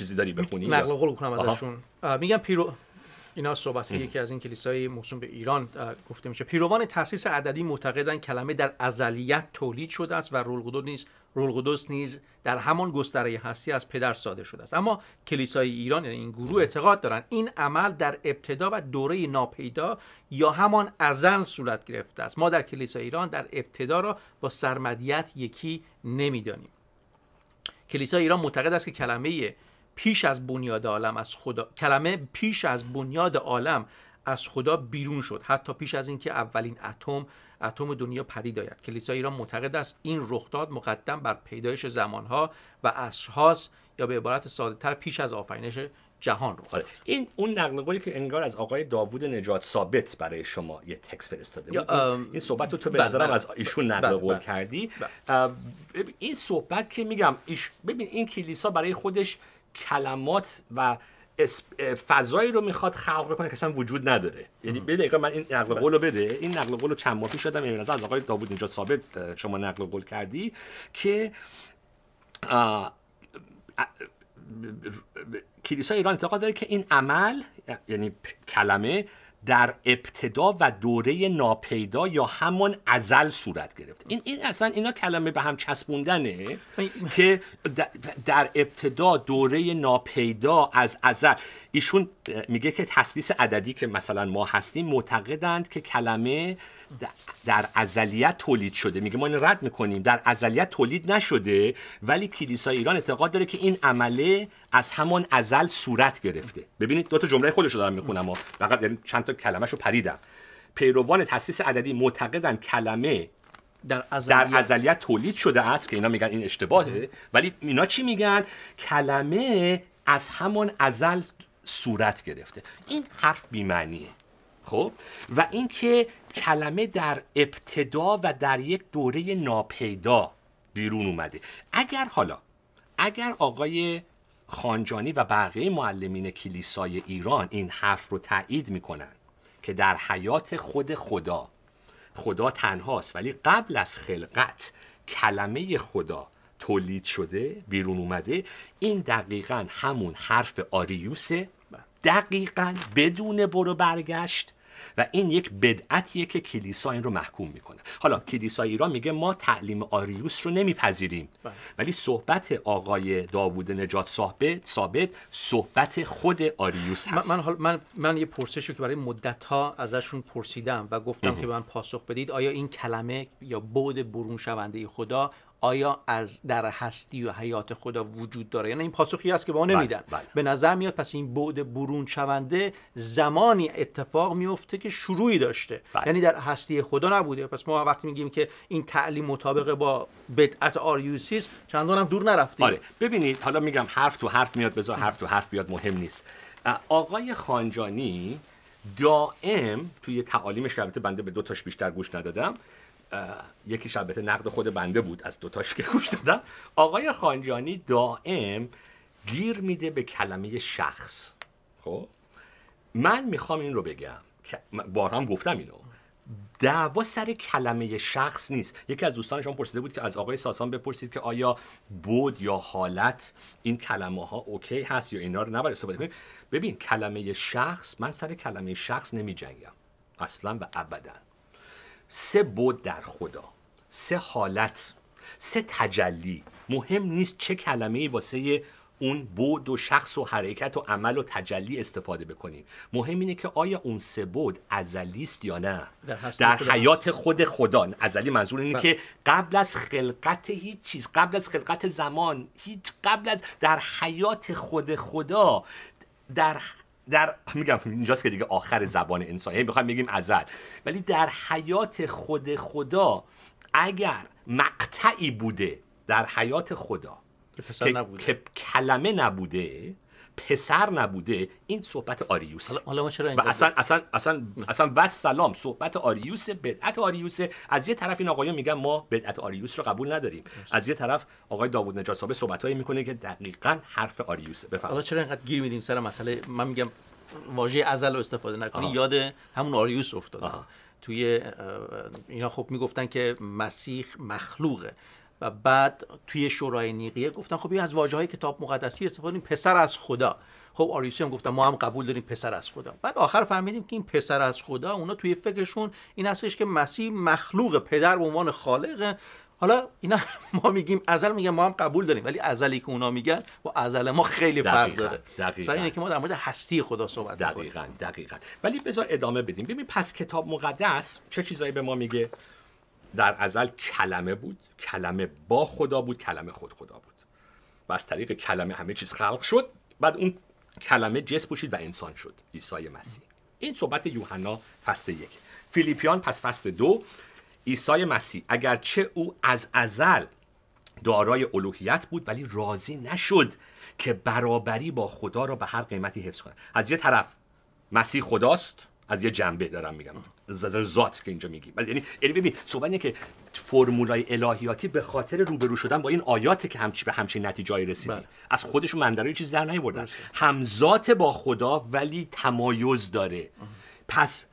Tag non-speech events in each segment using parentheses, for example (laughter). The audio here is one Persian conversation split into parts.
چیزی داری بخونی؟ نقل قول کنم ازشون. میگم پیرو اینا صحبت یکی از این کلیسای موسوم به ایران گفته میشه. پیروان تاسیس عددی معتقدند کلمه در ازلیت تولید شده است و رول نیز رول نیز در همان گستره هستی از پدر ساده شده است. اما کلیسای ایران یعنی این گروه اعتقاد دارند این عمل در ابتدا و دوره ناپیدا یا همان ازل صورت گرفته است. ما در کلیسای ایران در ابتدا را با سرمدیت یکی نمی‌دانیم. کلیسای ایران معتقد است که کلمه پیش از بنیاد عالم از خدا کلمه پیش از بنیاد عالم از خدا بیرون شد حتی پیش از اینکه اولین اتم اتم دنیا پدید آید کلیسای ایران معتقد است این رخداد مقدم بر پیدایش زمانها و عصرهاست یا به عبارت ساده تر پیش از آفرینش جهان رو آره. این اون نقل قولی که انگار از آقای داوود نجات ثابت برای شما یه تکس فرستاده بود این صحبت رو تو به بله، نظرم بله. از ایشون نقل بله، قول کردی این صحبت که میگم ببین این کلیسا برای خودش کلمات و فضایی رو می‌خواد خلق بکنه که اصلا وجود نداره. یعنی بده من این نقل قول رو بده. این نقل قول رو چند ماه پیش دادم یعنی از آقای داوود اینجا ثابت شما نقل قول کردی که کلیسا ایران اعتقاد داره که این عمل یعنی کلمه در ابتدا و دوره ناپیدا یا همون ازل صورت گرفت. این, این اصلا اینا کلمه به هم چسبوندنه که در ابتدا دوره ناپیدا از ازل ایشون میگه که تسلیس عددی که مثلا ما هستیم معتقدند که کلمه در ازلیت تولید شده. میگه ما این رد می‌کنیم. در ازلیت تولید نشده ولی کلیسای ایران اعتقاد داره که این عمله از همان ازل صورت گرفته. ببینید دو تا جمله خودش رو دارم می‌خونم فقط یعنی چند تا کلمه‌شو پریدم. پیروان تاسیس عددی معتقدن کلمه در ازلیت. در ازلیت تولید شده است که اینا میگن این اشتباهه. ولی اینا چی میگن؟ کلمه از همون ازل صورت گرفته. این حرف بیمعنیه. خب؟ و اینکه کلمه در ابتدا و در یک دوره ناپیدا بیرون اومده. اگر حالا اگر آقای خانجانی و بقیه معلمین کلیسای ایران این حرف رو تایید می‌کنن که در حیات خود خدا خدا تنهاست ولی قبل از خلقت کلمه خدا تولید شده بیرون اومده این دقیقا همون حرف آریوسه. دقیقا بدون برو برگشت و این یک بدعتیه که کلیسا این رو محکوم می‌کنه. حالا کلیسا ایران میگه ما تعلیم آریوس رو نمیپذیریم. بله. ولی صحبت آقای داوود نجات ثابت ثابت صحبت خود آریوس هست. من, من, من یه پرسشی که برای مدت ها ازشون پرسیدم و گفتم که من پاسخ بدید آیا این کلمه یا بود برون شونده خدا آیا از در هستی و حیات خدا وجود داره؟ یعنی این پاسخی است که به ما بله، نمیدن. بله. به نظر میاد پس این بعد برون شونده زمانی اتفاق میفته که شروعی داشته. بله. یعنی در هستی خدا نبوده. پس ما وقتی میگیم که این تعلیم مطابق با بدعت آریوسیس چندان هم دور نرفتیم. آره. ببینید حالا میگم حرف تو حرف میاد بذار حرف تو حرف بیاد مهم نیست. آقای خانجانی دائم توی تعالیمش که البته بنده به دو تاش بیشتر گوش ندادم یکی البته نقد خود بنده بود از دوتاش که گوش دادم. آقای خانجانی دائم گیر میده به کلمه شخص. خب؟ من می‌خوام این رو بگم بارها گفتم اینو. دعوا سر کلمه شخص نیست. یکی از دوستان شما پرسیده بود که از آقای ساسان بپرسید که آیا بود یا حالت این کلمه ها اوکی هست یا اینا رو نباید استفاده کنیم. ببین کلمه شخص من سر کلمه شخص نمی جنگم اصلا و ابدا. سه بود در خدا سه حالت سه تجلی. مهم نیست چه کلمه ای واسه اون بود و شخص و حرکت و عمل و تجلی استفاده بکنیم. مهم اینه که آیا اون سه بود ازلی است یا نه. در, در حیات خود خدا ازلی منظور اینه بله. که قبل از خلقت هیچ چیز قبل از خلقت زمان هیچ قبل از در حیات خود خدا در در میگم اینجاست که دیگه آخر زبان انسانی می‌خوایم بگیم ازل ولی در حیات خود خدا اگر مقطعی بوده در حیات خدا. که کلمه نبوده پسر نبوده این صحبت آریوس. حالا ما چرا و اصلا اصلا اصلا اصلا و سلام صحبت آریوس بدعت آریوس. از یه طرف این آقایان میگن ما بدعت آریوس رو قبول نداریم. از یه طرف آقای داوود نجات صاحب صحبتایی می‌کنه که دقیقا حرف آریوسه. بفرمایید. حالا چرا اینقدر گیر میدیم سر مسئله؟ من میگم واژه ازل رو استفاده نکنی یاد همون آریوس افتاده. توی اینا خب می‌گفتن که مسیح مخلوقه. و بعد توی شورای نیقیه گفتن خب این از واژه های کتاب مقدسی استفاده کنیم پسر از خدا. خب آریوسی هم گفتن ما هم قبول داریم پسر از خدا. بعد آخر فهمیدیم که این پسر از خدا اونا توی فکرشون این هستش که مسیح مخلوق پدر به عنوان خالقه. حالا اینا (laughs) ما میگیم ازل میگم ما هم قبول داریم ولی ازلی که اونا میگن با ازل ما خیلی فرق داره. دقیقاً. اینه که ما در مورد هستی خدا صحبت دقیقاً دقیقاً. ولی بذار ادامه بدیم. ببین پس کتاب مقدس چه چیزایی به ما میگه؟ در ازل کلمه بود. کلمه با خدا بود کلمه خود خدا بود. و از طریق کلمه همه چیز خلق شد. بعد اون کلمه جس پوشید و انسان شد عیسی مسیح. این صحبت یوحنا فصل یک. فیلیپیان پس فصل دو. عیسی مسیح اگرچه او از ازل دارای الوهیت بود ولی راضی نشد که برابری با خدا را به هر قیمتی حفظ کنه از یه طرف مسیح خداست. از یه جنبه دارم میگم. از ذات که اینجا میگیم یعنی یعنی ببین صحبت که فرمولای الهیاتی به خاطر روبرو شدن با این آیات که همچی به همچین نتیجه رسیدیم بله. از خودشون منظره چیز در نیاوردن. همزات با خدا ولی تمایز داره. پس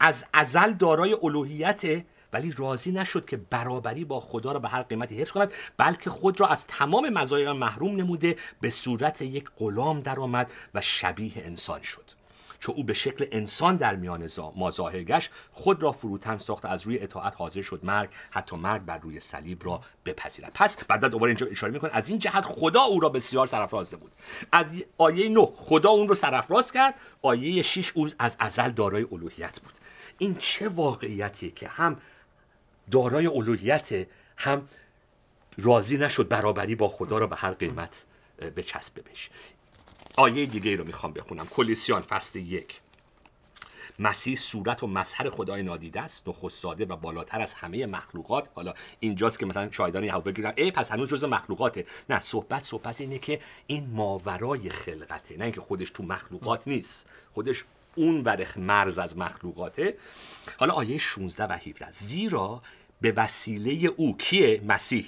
از ازل دارای الوهیت ولی راضی نشد که برابری با خدا را به هر قیمتی حفظ کند بلکه خود را از تمام مزایا محروم نموده به صورت یک غلام درآمد و شبیه انسان شد. چون او به شکل انسان در میان ما ظاهر گشت خود را فروتن ساخت از روی اطاعت حاضر شد مرگ حتی مرگ بر روی صلیب را بپذیرد. پس بعد دوباره اینجا اشاره می‌کنه از این جهت خدا او را بسیار سرفرازده بود. از آیه 9 خدا اون رو سرفراز کرد آیه 6 او از ازل دارای الوهیت بود. این چه واقعیتیه که هم دارای الوهیت هم راضی نشد برابری با خدا را به هر قیمت به چسب بشه آیه دیگه رو می‌خوام بخونم. کلیسیان فصل یک. مسیح صورت و مظهر خدای نادیده است نخست ساده و بالاتر از همه مخلوقات. حالا اینجاست که مثلا شایدان یهو بگیرن ای پس هنوز جز مخلوقاته. نه صحبت صحبت اینه که این ماورای خلقته نه اینکه خودش تو مخلوقات نیست. خودش اون ورخ مرز از مخلوقاته. حالا آیه 16 و 17 زیرا به وسیله او کیه؟ مسیح.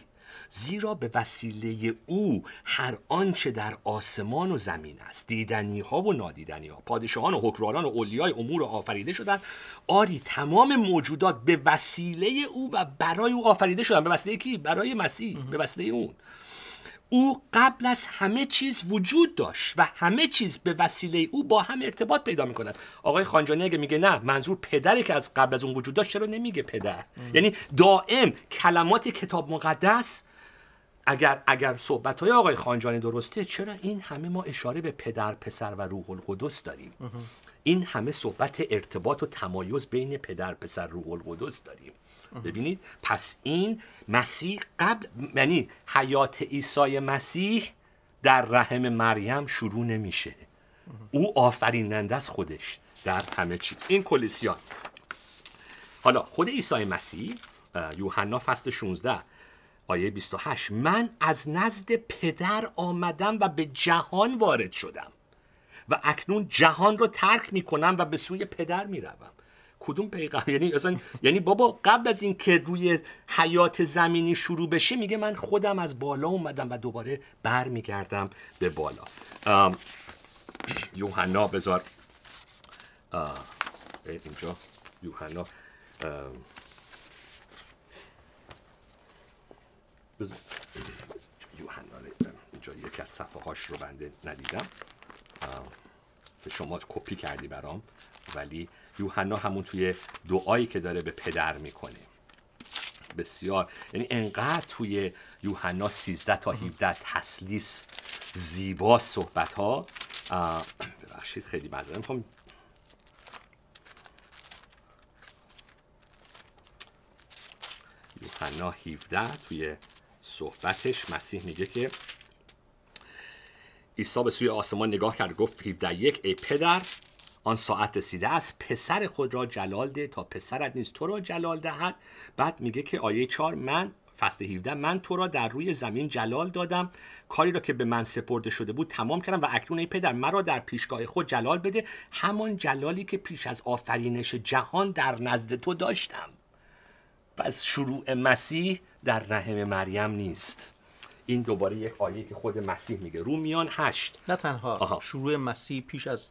زیرا به وسیله او هر آنچه در آسمان و زمین است دیدنی ها و نادیدنی ها پادشاهان و حکمرانان و اولیای امور آفریده شدن. آری تمام موجودات به وسیله او و برای او آفریده شدن. به وسیله کی؟ برای مسیح. به وسیله اون. او قبل از همه چیز وجود داشت و همه چیز به وسیله او با هم ارتباط پیدا می‌کند. آقای خانجانی اگه میگه نه منظور پدری که از قبل از اون وجود داشت چرا نمیگه پدر؟ یعنی دائم کلمات کتاب مقدس اگر اگر صحبت های آقای خانجانی درسته چرا این همه ما اشاره به پدر پسر و روح القدس داریم؟ این همه صحبت ارتباط و تمایز بین پدر پسر روح القدس داریم. ببینید پس این مسیح قبل یعنی حیات عیسی مسیح در رحم مریم شروع نمیشه. او آفریننده از خودش در همه چیز. این کلیسیان. حالا خود عیسی مسیح یوحنا فصل 16 آیه 28 من از نزد پدر آمدم و به جهان وارد شدم و اکنون جهان رو ترک می کنم و به سوی پدر می روم کدوم پیغمبر؟ یعنی اصلا یعنی بابا قبل از اینکه روی حیات زمینی شروع بشه میگه من خودم از بالا اومدم و دوباره برمیگردم به بالا. یوحنا بذار. اینجا. یوحنا. یوحنا اینجا یکی از صفحه هاش رو بنده ندیدم. به شما کپی کردی برام. ولی یوحنا همون توی دعایی که داره به پدر می‌کنه. بسیار. یعنی انقدر توی یوحنا 13 تا 17 تسلیس زیبا صحبت ها ببخشید خیلی معذرت می‌خوام. یوحنا 17 توی صحبتش مسیح میگه که عیسی به سوی آسمان نگاه کرد گفت 17 یک ای پدر آن ساعت رسیده است. پسر خود را جلال ده تا پسرت نیست تو را جلال دهد. بعد میگه که آیه 4 من فصل 17 من تو را در روی زمین جلال دادم. کاری را که به من سپرده شده بود تمام کردم و اکنون ای پدر مرا در پیشگاه خود جلال بده. همان جلالی که پیش از آفرینش جهان در نزد تو داشتم. پس شروع مسیح در رحم مریم نیست. این دوباره یک آیه که خود مسیح میگه. رومیان هشت. نه تنها شروع مسیح پیش از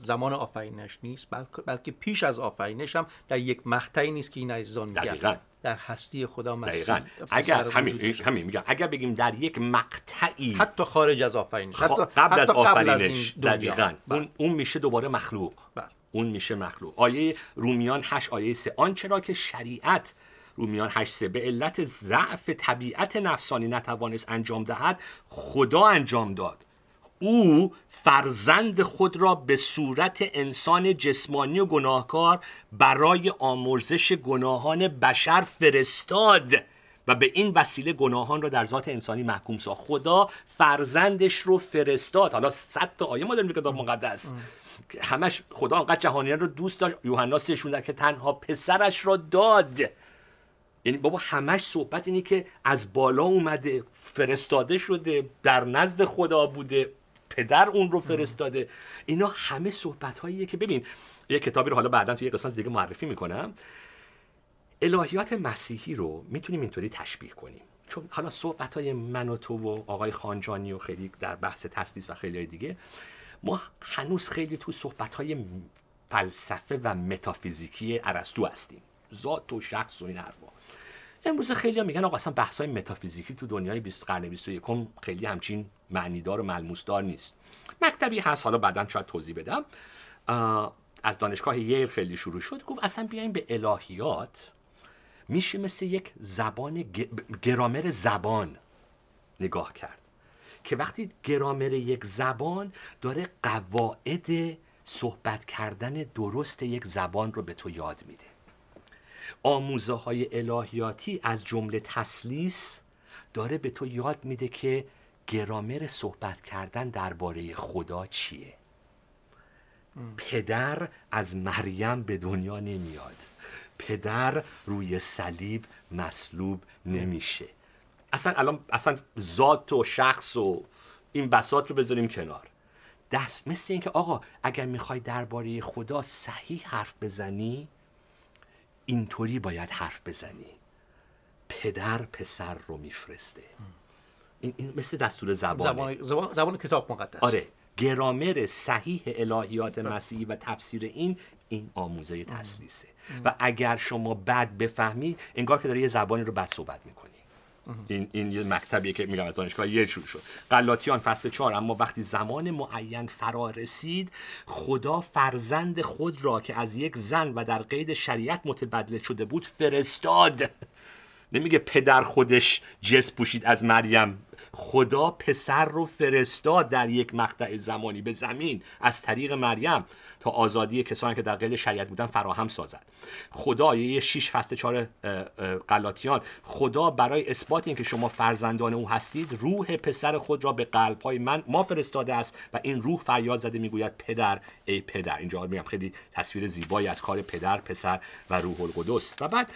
زمان آفرینش نیست بلکه, بلکه پیش از آفرینش هم در یک مقطعی نیست که این عزیزان میگن. در هستی خدا مسیح. دقیقا. اگر همین همین میگم. اگر بگیم در یک مقطعی حتی خارج از آفرینش. حتی قبل از حتی قبل از آفرینش. دقیقا. بله. اون, اون میشه دوباره مخلوق. بله. اون میشه مخلوق. آیه رومیان 8 آیه 3 آنچه را که شریعت رومیان 8 3 به علت ضعف طبیعت نفسانی نتوانست انجام دهد خدا انجام داد. او فرزند خود را به صورت انسان جسمانی و گناهکار برای آمرزش گناهان بشر فرستاد و به این وسیله گناهان را در ذات انسانی محکوم ساخت. خدا فرزندش رو فرستاد. حالا صد تا آیه ما داریم کتاب مقدس. همش خدا انقدر جهانیان رو دوست داشت. یوحنا سهشون که تنها پسرش را داد. یعنی بابا همش صحبت اینه که از بالا اومده فرستاده شده در نزد خدا بوده پدر اون رو فرستاده. اینا همه صحبت هاییه که ببین یه کتابی رو حالا بعدا توی یه قسمت دیگه معرفی می‌کنم. الهیات مسیحی رو می‌تونیم اینطوری تشبیه کنیم. چون حالا صحبت های من و تو و آقای خانجانی و خیلی در بحث تسلیس و خیلی های دیگه ما هنوز خیلی تو صحبت های فلسفه و متافیزیکی ارسطو هستیم. ذات و شخص و این حرفا. امروز خیلی ها میگن آقا اصلا بحث های متافیزیکی تو دنیای 20 قرن 21 خیلی همچین معنیدار و ملموسدار نیست. مکتبی هست حالا بعدا شاید توضیح بدم. از دانشگاه ییل خیلی شروع شد گفت اصلا بیایم به الهیات. میشه مثل یک زبان گرامر زبان نگاه کرد که وقتی گرامر یک زبان داره قواعد صحبت کردن درست یک زبان رو به تو یاد میده. آموزه های الهیاتی از جمله تسلیس داره به تو یاد میده که گرامر صحبت کردن درباره خدا چیه. پدر از مریم به دنیا نمیاد. پدر روی صلیب مصلوب نمیشه. اصلا الان اصلا ذات و شخص و این بساط رو بذاریم کنار. دست مثل اینکه آقا اگر می‌خوای درباره خدا صحیح حرف بزنی اینطوری باید حرف بزنی. پدر پسر رو میفرسته. این, این مثل دستور زبانه. زبان, زبان, زبان کتاب مقدس. آره. گرامر صحیح الهیات مسیحی و تفسیر این این آموزه تسلیسه و اگر شما بد بفهمید انگار که داره یه زبانی رو بد صحبت می‌کنی این این یه مکتبیه که میگم از دانشگاه یه شروع شد. غلاطیان فصل چهار اما وقتی زمان معین فرا رسید خدا فرزند خود را که از یک زن و در قید شریعت متبدل شده بود فرستاد. نمیگه پدر خودش جس پوشید از مریم. خدا پسر رو فرستاد در یک مقطع زمانی به زمین از طریق مریم. آزادی کسانی که در قید شریعت بودن فراهم سازد. خدا یه 6 فصل 4 غلاطیان خدا برای اثبات اینکه شما فرزندان او هستید روح پسر خود را به قلب‌های من ما فرستاده است و این روح فریاد زده می‌گوید پدر ای پدر. اینجا میگم خیلی تصویر زیبایی از کار پدر پسر و روح القدس. و بعد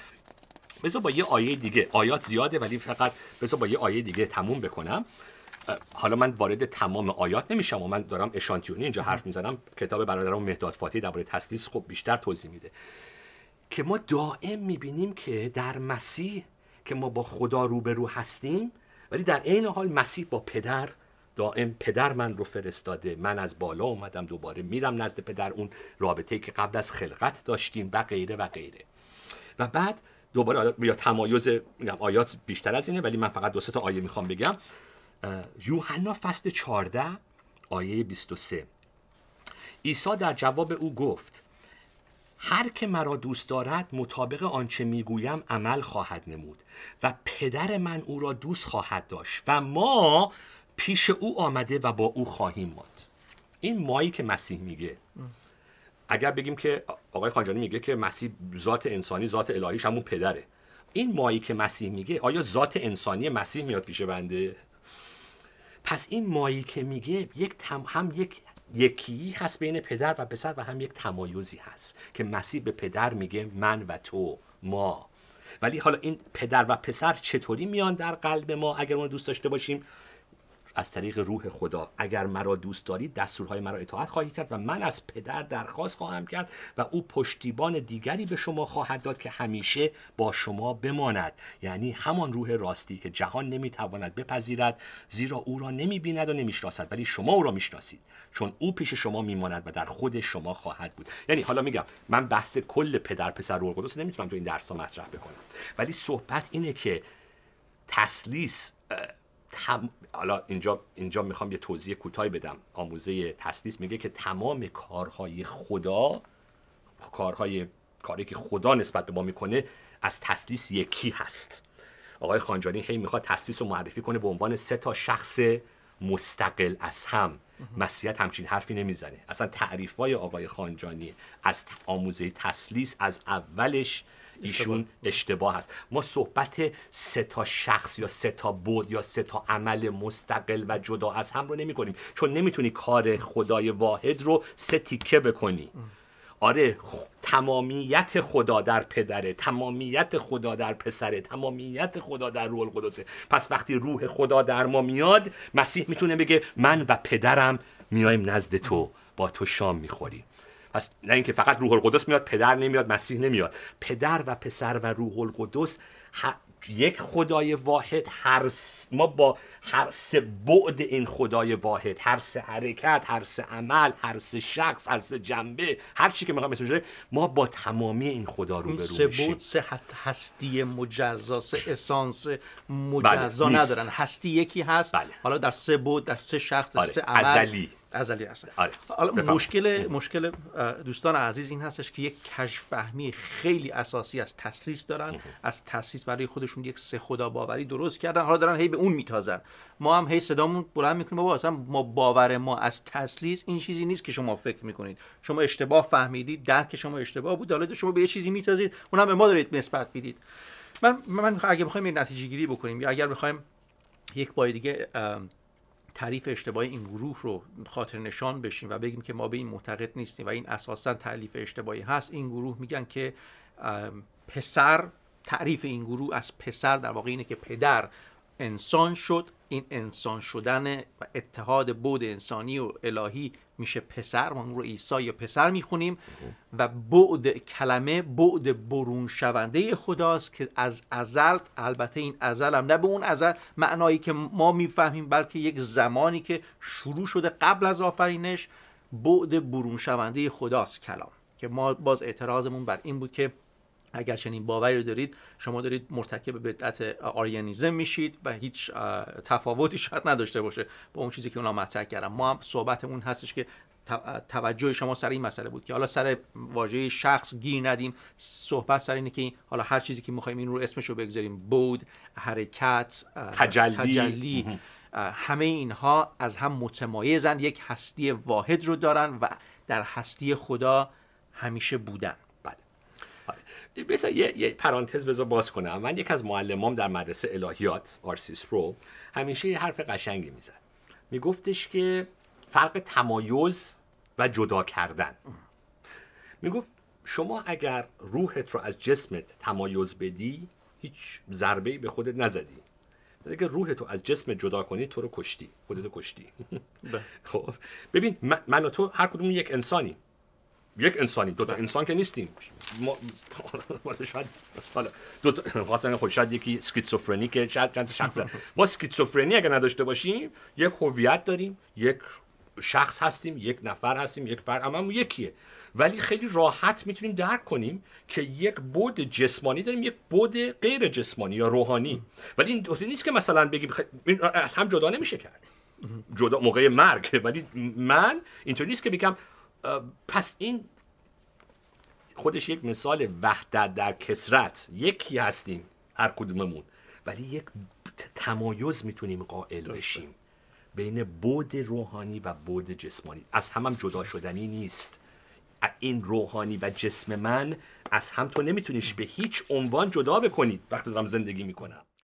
بذار با یه آیه دیگه. آیات زیاده ولی فقط بذار با یه آیه دیگه تموم بکنم. حالا من وارد تمام آیات نمیشم و من دارم اشانتیونی اینجا حرف می‌زنم. کتاب برادرم مهداد فاتی درباره تسلیس خب بیشتر توضیح میده. که ما دائم می‌بینیم که در مسیح که ما با خدا روبرو هستیم ولی در عین حال مسیح با پدر دائم پدر من رو فرستاده. من از بالا اومدم دوباره میرم نزد پدر. اون رابطه که قبل از خلقت داشتیم و غیره و غیره. و بعد دوباره یا تمایز آیات بیشتر از اینه ولی من فقط دو سه تا آیه می‌خوام بگم. یوحنا فصل 14 آیه 23 عیسی در جواب او گفت هر که مرا دوست دارد مطابق آنچه می‌گویم عمل خواهد نمود و پدر من او را دوست خواهد داشت و ما پیش او آمده و با او خواهیم ماند. این مایی که مسیح میگه. اگر بگیم که آقای خانجانی میگه که مسیح ذات انسانی ذات الهیش همون پدره. این مایی که مسیح میگه آیا ذات انسانی مسیح میاد پیش بنده؟ پس این مایی که میگه یک تم هم یک یکی هست بین پدر و پسر و هم یک تمایزی هست که مسیح به پدر میگه من و تو ما. ولی حالا این پدر و پسر چطوری میان در قلب ما؟ اگر اون دوست داشته باشیم از طریق روح خدا. اگر مرا دوست دارید دستورهای مرا اطاعت خواهید کرد و من از پدر درخواست خواهم کرد و او پشتیبان دیگری به شما خواهد داد که همیشه با شما بماند. یعنی همان روح راستی که جهان نمی‌تواند بپذیرد زیرا او را نمی‌بیند و نمی‌شناسد ولی شما او را می‌شناسید. چون او پیش شما میماند و در خود شما خواهد بود. یعنی حالا میگم من بحث کل پدر پسر روح القدس نمی‌تونم تو این درس مطرح بکنم. ولی صحبت اینه که تسلیس تم... حالا اینجا اینجا می‌خوام یه توضیح کوتاهی بدم. آموزه تسلیس میگه که تمام کارهای خدا کارهای کاری که خدا نسبت به ما می‌کنه از تسلیس یکی هست. آقای خانجانی هی می‌خواد تسلیس رو معرفی کنه به عنوان سه تا شخص مستقل از هم. مسیحیت همچین حرفی نمی‌زنه. اصلا تعریف های آقای خانجانی از آموزه تسلیس از اولش ایشون اشتباه هست ما صحبت سه تا شخص یا سه تا بود یا سه تا عمل مستقل و جدا از هم رو نمی کنیم چون نمی‌تونی کار خدای واحد رو سه تیکه بکنی. آره تمامیت خدا در پدره تمامیت خدا در پسره تمامیت خدا در روح القدسه. پس وقتی روح خدا در ما میاد مسیح می‌تونه بگه من و پدرم میایم نزد تو با تو شام می‌خوریم. پس نه اینکه فقط روح القدس میاد پدر نمیاد مسیح نمیاد پدر و پسر و روح القدس یک خدای واحد هر ما با هر سه بعد این خدای واحد هر سه حرکت هر سه عمل هر سه شخص هر سه جنبه هر چی که می‌خوام اسمش ما با تمامی این خدا رو به سه بعد سه هستی مجزا سه اسانس مجزا بله. ندارن هستی یکی هست بله. حالا در سه بعد در سه شخص در آره. سه عمل ازلی ازلی هستن آره. حالا مشکل مشکل دوستان عزیز این هستش که یک کشف فهمی خیلی اساسی از تسلیس دارن از تسلیس برای خودشون یک سه خدا باوری درست کردن حالا دارن هی به اون میتازن. ما هم هی صدامون بلند می‌کنیم بابا اصلا ما باور ما از تسلیس این چیزی نیست که شما فکر می‌کنید. شما اشتباه فهمیدید درک شما اشتباه بود حالا شما به یه چیزی میتازید اونم به ما دارید نسبت می‌دید. من من اگه بخوایم نتیجه گیری بکنیم یا اگر بخوایم یک بار دیگه تعریف اشتباهی این گروه رو خاطر نشان بشیم و بگیم که ما به این معتقد نیستیم و این اساسا تعریف اشتباهی هست. این گروه میگن که پسر تعریف این گروه از پسر در واقع اینه که پدر انسان شد. این انسان شدن و اتحاد بود انسانی و الهی میشه پسر ما اون رو عیسی یا پسر می‌خونیم و بعد کلمه بعد برون شونده خداست که از ازل البته این ازل هم نه به اون ازل معنایی که ما می‌فهمیم بلکه یک زمانی که شروع شده قبل از آفرینش بعد برون شونده خداست کلام. که ما باز اعتراضمون بر این بود که اگر چنین باوری رو دارید شما دارید مرتکب بدعت آریانیزم میشید و هیچ تفاوتی شاید نداشته باشه با اون چیزی که اونا مطرح کردن. ما هم صحبتمون هستش که توجه شما سر این مسئله بود که حالا سر واژه شخص گیر ندیم. صحبت سر اینه که حالا هر چیزی که می‌خوایم این رو اسمش رو بگذاریم. بود حرکت تجلی, تجلی. همه اینها از هم متمایزن. یک هستی واحد رو دارن و در هستی خدا همیشه بودن. بذار یه, یه پرانتز بذار باز کنم. من یک از معلمام در مدرسه الهیات آرسیس رو همیشه یه حرف قشنگی می‌زد. میگفتش که فرق تمایز و جدا کردن. می‌گفت شما اگر روحت رو از جسمت تمایز بدی هیچ ضربه به خودت نزدی. اگر روحت رو از جسمت جدا کنی تو رو کشتی. خودت کشتی. بله. (laughs) خب. ببین من و تو هر کدوم یک انسانی یک انسانی دو تا انسان که نیستیم. (laughs) ما شاید حالا دو تا (laughs) خواستن خود شاید یکی اسکیزوفرنی شاید چند شخص ما اسکیزوفرنی اگر نداشته باشیم یک هویت داریم یک شخص هستیم یک نفر هستیم یک فرد اما یکیه. ولی خیلی راحت می‌تونیم درک کنیم که یک بود جسمانی داریم یک بود غیر جسمانی یا روحانی. ولی این دوتا نیست که مثلا بگیم از هم جدا نمیشه کرد جدا موقع مرگ. (laughs) ولی من اینطوری نیست که بگم پس این خودش یک مثال وحدت در کسرت. یکی هستیم هر کدوممون. ولی یک تمایز می‌تونیم قائل بشیم بین بود روحانی و بود جسمانی. از هم, هم جدا شدنی نیست. این روحانی و جسم من از هم تو نمیتونیش به هیچ عنوان جدا بکنید وقتی دارم زندگی می‌کنم.